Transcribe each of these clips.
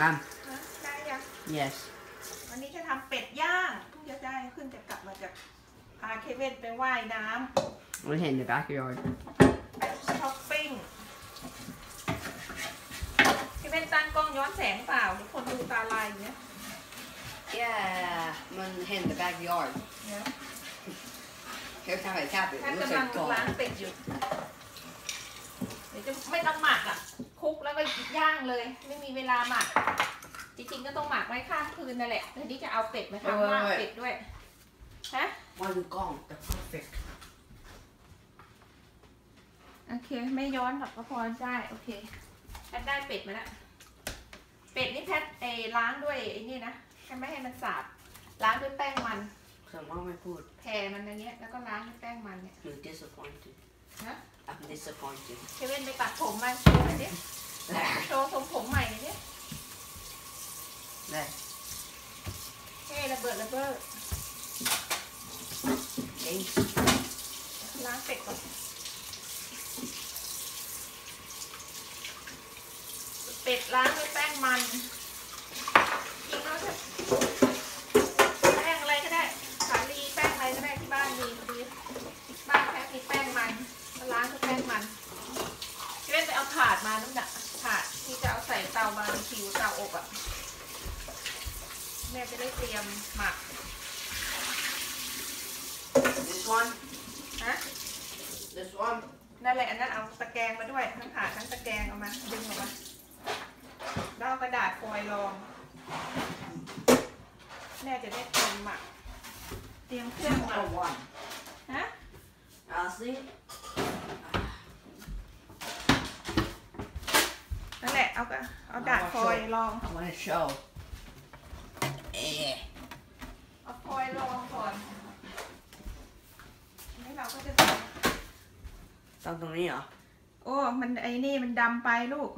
Mom. นะได้ยัง Yes. วันนี้จะทำเป็ดย่างเพิ่งจะได้เพิ่งจะกลับมาจากพาเควินไปว่ายน้ We're in the backyard. ำไปช้อปปิ้งเควินตั้งกล้องย้อนแสงเปล่าหรือคนดูตาลายอย่างเงี้ย Yeah, we're in the backyard. เนี่ย Every time I tap it, ท่าน it looks กำลัง like ล้าง gold. เป็ดอยู่ เดี๋ยวจะไม่ต้องหมักอะ คลุกแล้วก็ย่างเลย ไม่มีเวลาหมัก จริงๆก็ต้องหมักไว้ข้ามคืนนั่นแหละแล้วนี้จะเอาเป็ดมาทำลาบเป็ดด้วยฮะ Why the gong? The perfect. โอเค ไม่ย้อนหรอกก็พอได้โอเคแพทได้เป็ดมาแล้วเป็ดนี่แพทเออล้างด้วยไอ้นี่นะให้ไม่ให้มันสาบล้างด้วยแป้งมัน So mom, my food. แผ่มันอย่างเงี้ยแล้วก็ล้างด้วยแป้งมันเนี่ย You're disappointed. Huh? I'm disappointed. เควินไปตัดผมมาโชว์หน่อยดิ There. โชว์ทรงผมใหม่หน่อยดิ There. เฮ้ระเบิดระเบ้อ Okay. ล้างเป็ดก่อนเป็ดล้างด้วยแป้งมันจริงแล้วจะแป้งอะไรก็ได้สาลีแป้งอะไรก็ได้ที่บ้านมีพอดีบ้านแพ้มีแป้งมันก็ล้างด้วยแป้งมันเว้นไปเอาถาดมานู่นน่ะถาดที่จะเอาใส่เตาบาร์บีคิวเตาอบอะแม่จะได้เตรียมหมัก This one. ฮะ This one. นั่นแหละอันนั้นเอาตะแกรงมาด้วยทั้งถาดทั้งตะแกรงเอามาดึงออกมาแล้วเอากระดาษฟอยล์รอง แม่จะได้เตรียมหมัก เตรียมเครื่องหมัก Or one. ฮะ I'll see. นั่นแหละเอากระเอาดาษฟอยล์รอง I want to show. Eh. เอาฟอยล์รองก่อนนี่เราก็จะ Something here. โอ้ มันไอ้นี่มันดำไปลูก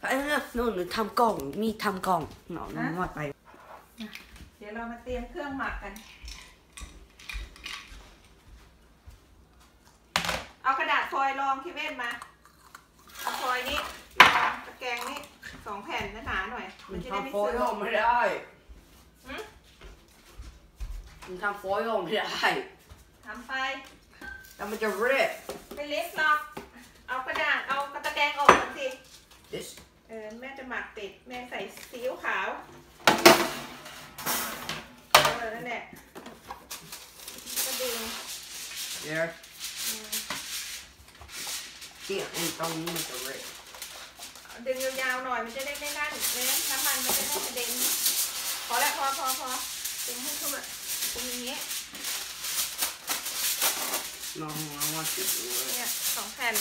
I don't know. No, no, Tom Gong. Me, Tom Gong. No, no, Huh? not by. เดี๋ยวเรามาเตรียมเครื่องหมักกัน เอากระดาษฟอยล์รองคิเว่นมา เอาฟอยล์นี้รองตะแกรงนี้ สองแผ่นหนาๆหน่อย มันจะได้ไม่ทำโฟซึยมออกไม่ได้หืมมันทำโฟยออกไม่ได้ทำไปแล้วมันจะริบไปเล็กหรอกเอากระดาษเอากระตะแกรงออกก่อนสิ this เออแม่จะหมักเป็ดแม่ใส่ซีอิ๊วขาวเออนั่นแหละก็ดึง there อืมเนี่ยมันตรงนี้มันจะริบ ดึงยาวๆหน่อยมันจะได้ไม่นั่นเลยน้ำมันมันจะได้กระเด็นพอแล้วพอพอพอดึงให้เข้ามาดึงอย่างเงี้ย no I want to do it เนี่ยสองแผ่น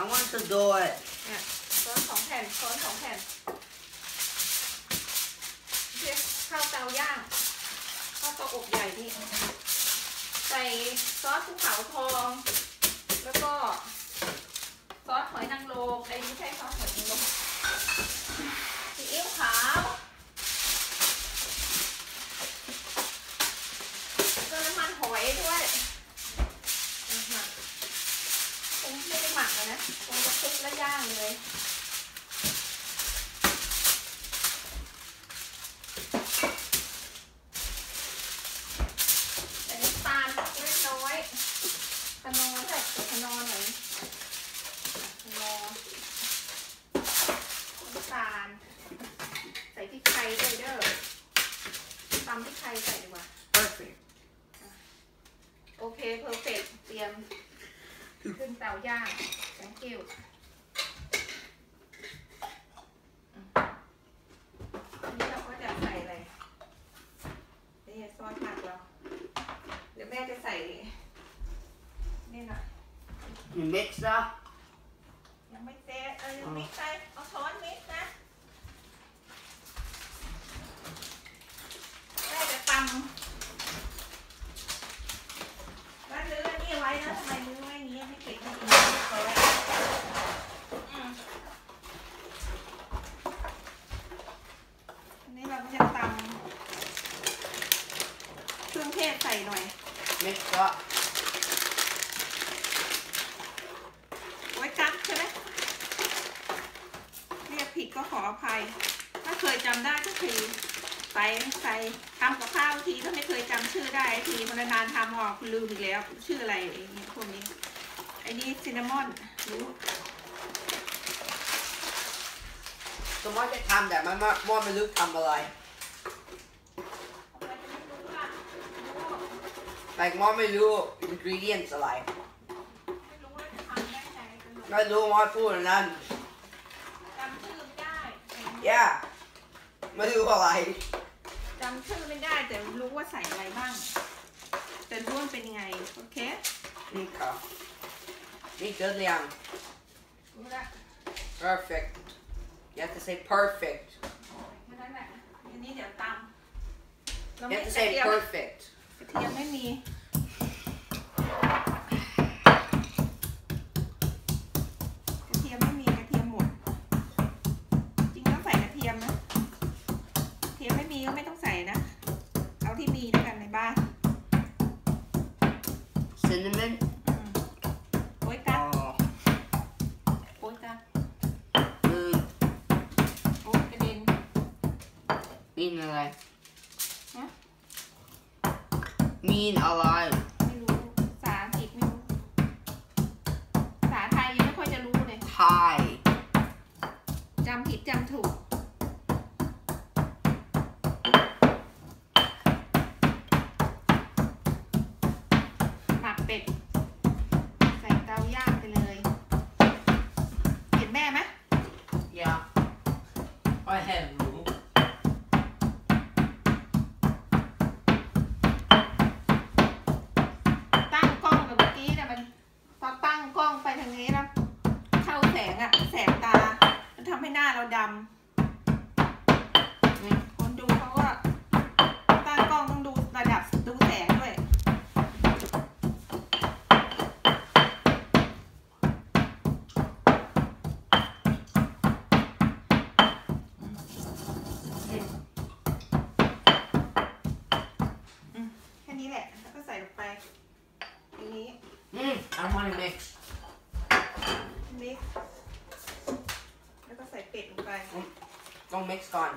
I want to do it เนี่ยซ้อนสองแผ่นซ้อนสองแผ่นเรียกข้าวเตาย่างข้าวเตาอบใหญ่นี่ใส่ซอสภูเขาทอง แล้วก็ ซอสหอยนางรมไอ้ยไม่ใช่ซอสหอยนางรมซีอิ๊วขาวก็น้ำมันหอยด้วยหมักคงไม่ได้หมักนะคงจะคลุกแล้วย่างเลย ตำพริกไทยใส่ดีกว่า perfect โอเค perfect เตรียม ขึ้นเตาย่าง thank you อันนี้เราก็จะใส่อะไรนี่ซอสผักเรา เดี๋ยวแม่จะใส่ นี่หน่อย you mix that ยังไม่เสร็จเออยัง mix ไปเอาช้อน mix นะแม่จะตำแล้วลื้ออันนี้ไว้นะทำไมลื้อไว้อย่างนี้ไม่เก็บไม่ดีเอาไว้อืมอันนี้เราก็จะตำเครื่องเทศใส่หน่อย mix that ไว้กักใช่ไหมเรียกผิด ก็ขออภัย ถ้าเคย จำได้ก็คือใส่ใส่ทำกับข้าวทีถ้าไม่เคยจำชื่อได้ทีมันนานๆทำออกลืมอีกแล้ว ชื่ออะไรอย่างเงี้ยพวกนี้ไอ้นี่ซินนามอนรู้สมมติจะทำแต่มันไม่ว่าไม่รู้ทำอะไรมันจะไม่รู้ล่ะรู้แต่มอไม่รู้ ingredients อะไรไม่รู้ว่าจะทำได้ไงกันหรอกไม่รู้มอพูดอันนั้นจำชื่อไม่ได้ yeah ไม่รู้อะไรจำชื่อไม่ได้แต่รู้ว่าใส่อะไรบ้าง แต่รู้ว่ามันเป็นยังไง โอเค นี่ครับนี่เกิดหรือยังรู้ละ perfect you have to say perfect แค่นั้นแหละอันนี้เดี๋ยวตำเรา you ไม่ have to ใส่ say เทียม perfect กระเทียมไม่มี cinnamon. Oh. Mm. Mean alive. Yeah? Mean alive. Mm, I want to mix มิกซ์แล้วก็ใส่เป็ดลงไป ต้อง mix ก่อน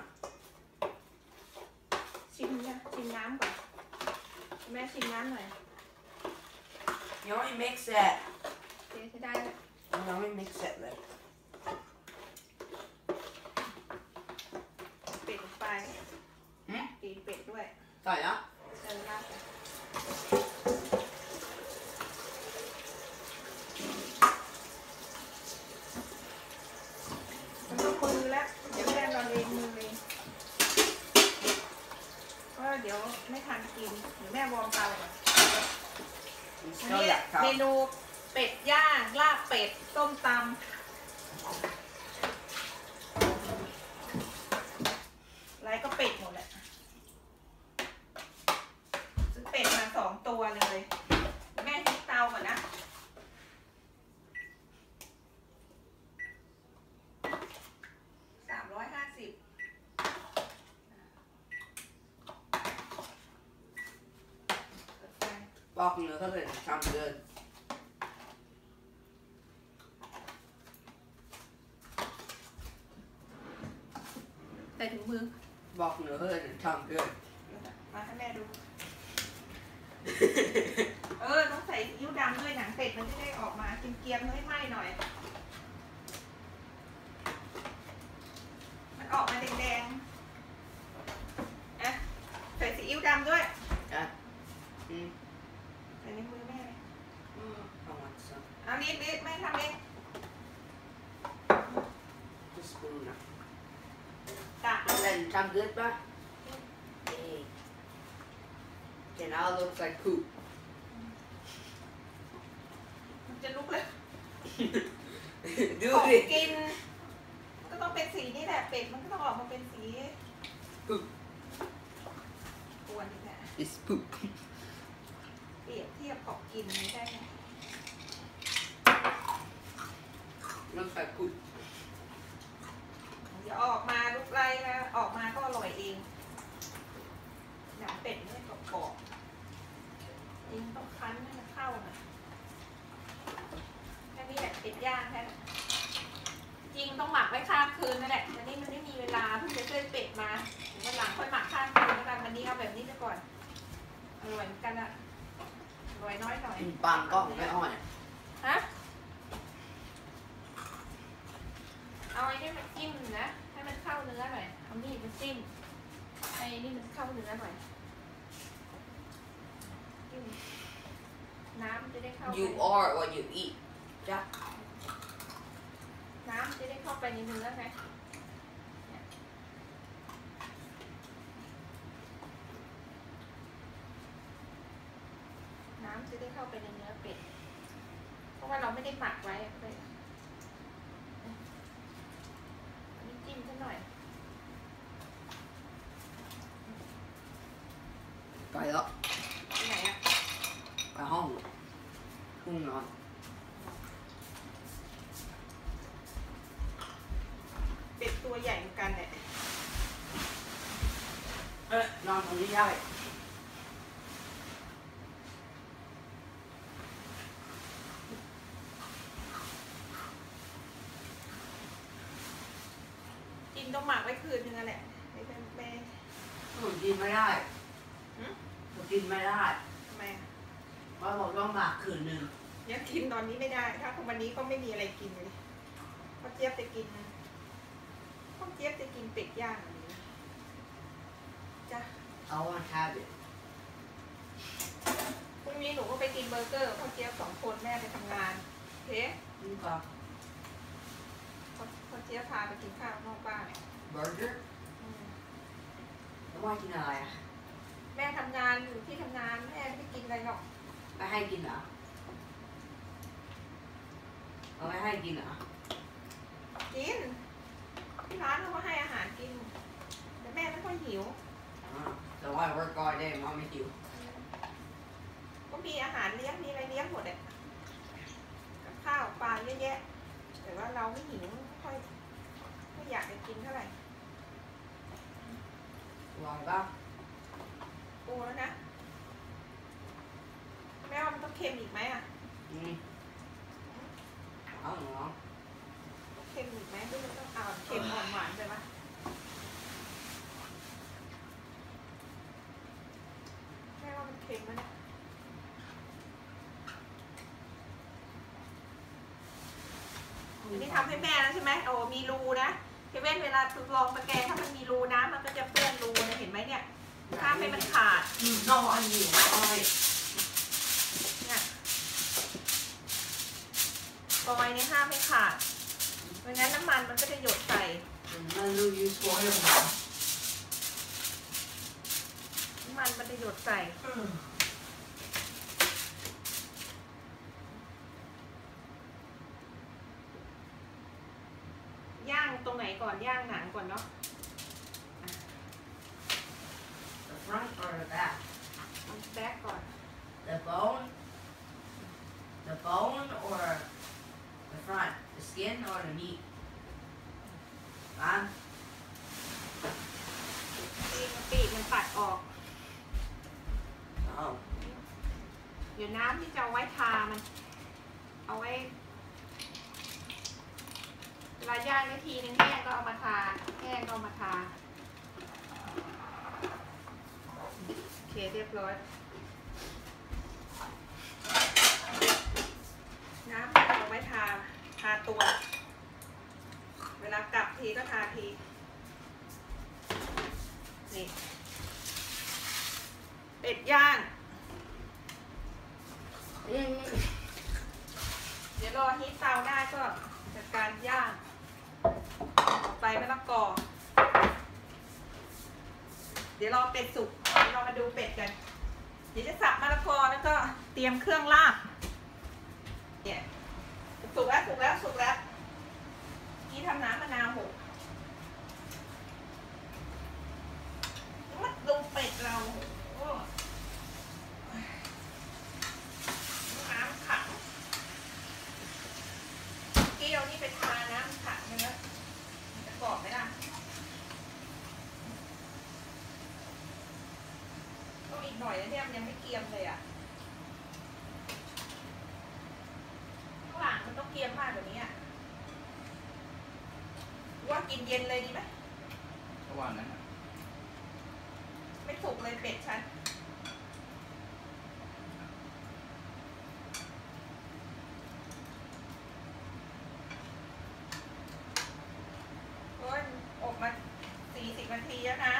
ชิมนะชิมน้ำก่อน แม่ชิมน้ำหน่อย ยังไม่ mix it เจ๊จะได้แล้ว ยังไม่ mix it เลยเป็ดลงไป หืม ตีนเป็ดด้วย ใส่นะ เออราดมันต้องมือแล้ว เดี๋ยวแม่เราเลงมือเลยเพราะว่าเดี๋ยวไม่ทันกิน เดี๋ยวแม่วอร์มเตาก่อน มี อันเกนี้อยากทเมนูเป็ดย่างลาบเป็ดส้มตำอะไรก็เป็ดหมดแหละซื้อเป็ดมาสองตัวเลย แม่ทิ้งเตาก่อนนะสามร้อยห้าสิบำบอกเนื้อเขาเลยทำเดิน ใส่ถุงมือ บอกเนื้อเขาเลยทำเดินมาให้แม่ดู เออต้องใส่ซีอิ๊วดำด้วยหนังเป็ดมันจะได้ออกมาเกรียมๆไม่ไหม้หน่อย มันออกมาแดงๆอะใส่ซีอิ๊วดำด้วย อะอืม ใส่ในมือแม่เลย อืม I want some เอานิดนิดแม่ทำเอง just spoon นะ ตัก เป็นทำเดินปะเอ๊ะ Okay now it looks like poop มันจะลุกเลย ดูของดิ กินก็ต้องเป็นสีนี่แหละเป็ดมันก็ต้องออกมาเป็นสี poop กวนอีกแหละ it's poop เปรียบเทียบของกินไม่ได้ไง looks like poop เดี๋ยวออกมาลุกไล่แล้วออกมาก็อร่อยเองหนัง เป็ดไม่กรอบๆจริงต้องคั้นให้มันเข้าหน่อยแค่นี้แหละเป็ดย่างแค่นั้นจริงต้องหมักไว้ข้ามคืนนั่นแหละอันนี้มาเดี๋ยววันหลังค่อยหมักข้ามคืนแล้วกันวันนี้เอาแบบนี้ไปก่อนอร่อยเหมือนกันอะอร่อยน้อยหน่อยกินปานกล้องไม่อ่อนฮะเอาไอ้นี่มาจิ้มนะให้มันเข้าเนื้อหน่อยเอามีดมาจิ้มไอ้นี่มันเข้าเนื้อหน่อยจิ้มน้ำจะได้เข้าไป You are what you eat จ้ะน้ำจะได้เข้าไปในเนื้อไงเนี่ยน้ำจะได้เข้าไปในเนื้อเป็ด เพราะว่าเราไม่ได้หมักไว้เลยอันนี้จิ้มซะหน่อยไปแล้ว นอนตรงนี้ได้กินต้องหมักไว้คืนนึงอะแหละไม่เป็นไม่หนูกินไม่ได้หืมหนูกินไม่ได้ทำไมอะเพราะบอกต้องหมักคืนหนึ่งยังกินตอนนี้ไม่ได้ ถ้าวันนี้ก็ไม่มีอะไรกินเลยพ่อเจี๊ยบจะกินพ่อเจี๊ยบจะกินเป็ดย่างวันนี้จ้ะ I want to have it พรุ่งนี้หนูก็ไปกินเบอร์เกอร์พ่อเจี๊ยบสองคนแม่ไปทำงานโอเคนี่ก็พ่อพ่อเจี๊ยบพาไปกินข้าวนอกบ้านเนี่ยเบอร์เกอร์อืมแล้วว่ากินอะไรอะแม่ทำงานอยู่ที่ทำงานแม่ไม่ได้กินอะไรหรอกไม่ให้กินเหรอเอาไม่ให้กินเหรอกินที่ร้านเขาก็ให้อาหารกิน แต่แม่ไม่ค่อยหิว อ่าแต่ว่า work all day มอไม่หิวก็มีอาหารเลี้ยงมีอะไรเลี้ยงหมดเลยกับข้าวปลาเยอะแยะ แต่ว่าเราไม่หิวไม่ค่อยไม่อยากจะกินเท่าไหร่วางป่ะโอ้แล้วนะแม่ว่ามันต้องเค็มอีกไหมอะ อืมเอาหนูเอา ต้องเค็มอีกไหมหรือมันต้องเอาเค็มอ่อนหวานไปปะแม่ว่ามันเค็มแล้วเนี่ยอั นนี้ทำให้แม่แล้วใช่ไหมโอ้มีรูนะเคเว่นเวลาลองตะแกรงถ้ามันมีรูน้ำมันก็จะเปื้อนรูนะเห็นไหมเนี่ยถ้าไม่มันขาดอืมนอนอยู่ไม่เอาเลยเนี่ยปอยเนี่ยห้ามไม่ขาดไม่งั้นน้ำมันมันก็จะหยดใส่มันดูยูสวยเลยนะน้ำมันมันจะหยดใส่ ย่างตรงไหนก่อนย่างหนังก่อนเนาะ The front or the back เอาแบ็กก่อน The bone The bone or the front The skin or the meat อะปีกมันปีกมันปัดออกเอาเดี๋ยวน้ำที่จะเอาไว้ทามัน เอาไว้เวลาย่างได้ทีนึงแห้งก็เอามาทา แห้งก็เอามาทา โอเคเรียบร้อย น้ำเอาไว้ทาทาตัว เวลากลับทีก็ทาที นี่ เป็ดย่างอืมเดี๋ยวรอฮีทเตาได้ก็จัดการย่างต่อไปมะละกอ เดี๋ยวรอเป็ดสุกเดี๋ยวเรามาดูเป็ดกัน เดี๋ยวจะสับมะละกอแล้วก็เตรียมเครื่องลาบ เนี่ย สุกแล้วสุกแล้วสุกแล้วนี่ทำน้ำมะนาวหกมาดูเป็ดเราโอ้น้ำขัง เกี้ยวนี่ไปทาน้ำขังเนื้อมันจะกรอบไหมล่ะต้องอีกหน่อยนะเนี่ยมันยังไม่เกรียมเลยอะข้างหลังมันต้องเกรียมมากกว่านี้อะว่ากินเย็นเลยดีไหมระหว่างนั้นน่ะไม่สุกเลยเป็ดฉันคนอบมาสี่สิบนาทีแล้วนะ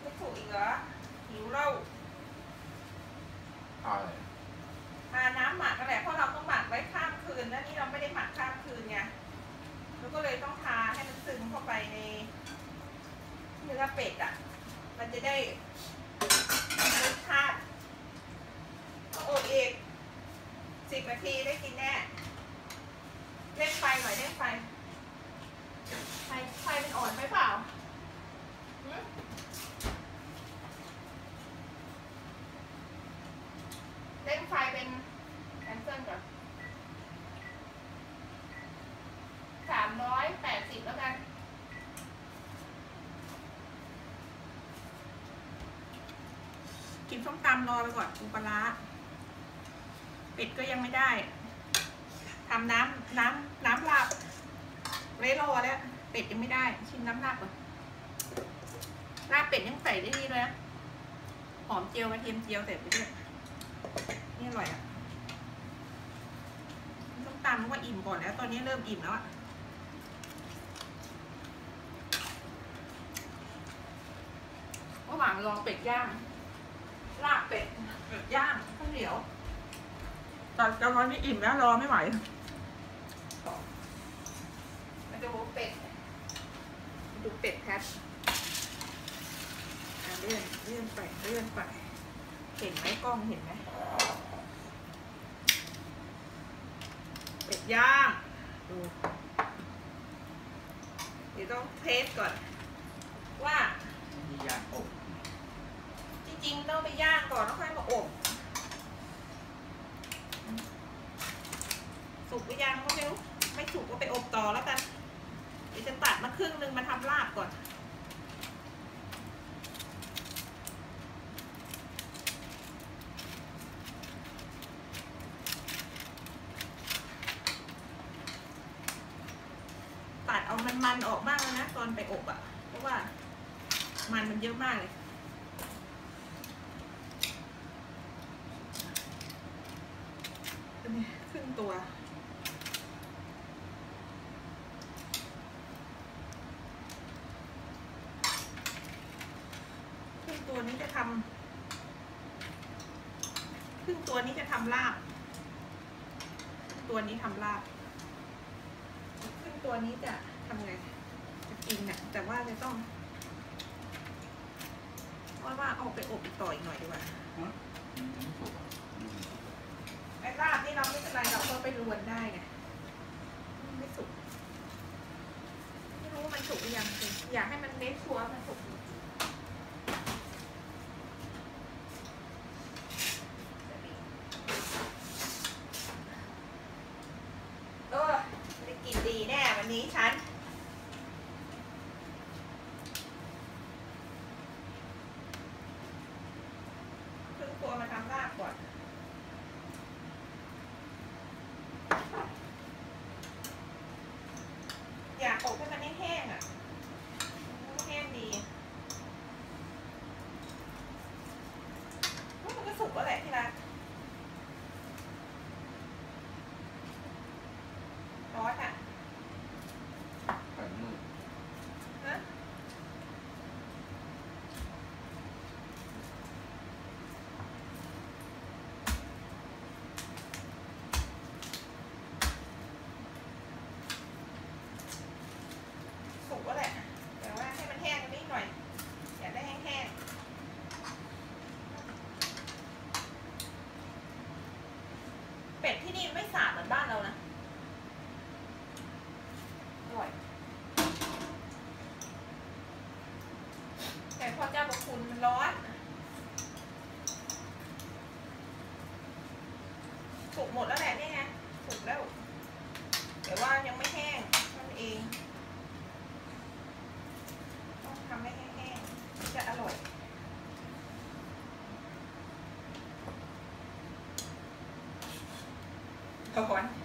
ไม่สุกอีกเหรอ หิวเรา เอาเลย ทาน้ำหมักกันแหละเพราะเราต้องหมักไว้ข้ามคืนแล้วนี่เราไม่ได้หมักข้ามคืนไงเราก็เลยต้องทาให้มันซึมเข้าไปในเนื้อเป็ดอะ มันจะได้รสชาติต้องอบอีกสิบนาทีได้กินแน่เล่นไฟหน่อยเล่นไฟ ไฟไฟมันอ่อนไปเปล่าหึเร่งไฟเป็นแคนเซิลก่อนสามร้อยแปดสิบแล้วกัน กิน ส้มตำรอไปก่อนปูปลาร้าเป็ดก็ยังไม่ได้ทำน้ำน้ำน้ำลาบเรรอแล้วเป็ดยังไม่ได้ ชิมน้ำลาบก่อนลาบเป็ดยังใส่ได้ดีเลยนะหอมเจียวกระเทียมเจียวใส่ไปด้วยนี่อร่อยอะส้มตำนึกว่าอิ่มก่อนแล้ว ตอนนี้เริ่มอิ่มแล้วอะระหว่างรอเป็ดย่าง ลาบเป็ดเป็ดย่างข้าวเหนียวตอนกลางวันนี่อิ่มแล้วรอไม่ไหว มาดูเป็ดมาดูเป็ดแพทอะเลื่อนเลื่อนไปเลื่อนไป เห็นไหมกล้องเห็นไหมเป็ดย่างดูเดี๋ยวต้องเทสก่อนว่ามียางอบจ ริง ๆ ต้องไปย่างก่อนแล้วค่อยมาอบสุกหรือยังก็ไม่รู้ไม่สุกก็ไปอบต่อแล้วกันเดี๋ยวจะตัดมาครึ่งหนึ่งมาทำลาบก่อนตัดเอามันมันๆออกบ้างแล้วนะตอนไปอบอะ่ะ เพราะว่ามันมันเยอะมากเลย อันนี้ครึ่งตัว ครึ่งตัวนี้จะทำครึ่งตัวนี้จะทำลาบ ตัวนี้ทำลาบ ครึ่งตัวนี้จะทำไง จะกินน่ะ แต่ว่าจะต้องว่าว่า เอาไปอบอีกต่ออีกหน่อยดีกว่าไอ้ลาบนี่เราไม่เป็นไรเราก็ไปรวนได้ไงไม่สุกไม่รู้ว่ามันสุกหรือยังอยากให้มันเน้นชัวร์มันสุกเออได้กินดีแน่วันนี้ฉัน ครึ่งตัวมาทำลาบก่อน อยากอบให้มันแห้งๆอะแห้งดีว่ามันก็สุกแล้วแหละที่รักร้อนอะ แข็งมือ ฮะสุกแล้วแหละ แต่ว่าให้มันแห้งนิดหน่อย อยากได้แห้งๆ เป็ดที่นี่ไม่สาบเหมือนบ้านเรานะ อร่อย แต่พอเจ้าประคุณมันร้อน สุก หมดแล้วแหละนี่ไงสุกแล้ว แต่ว่ายังไม่แห้งนั่นเอง ต้องทำให้แห้งๆจะอร่อยก่อน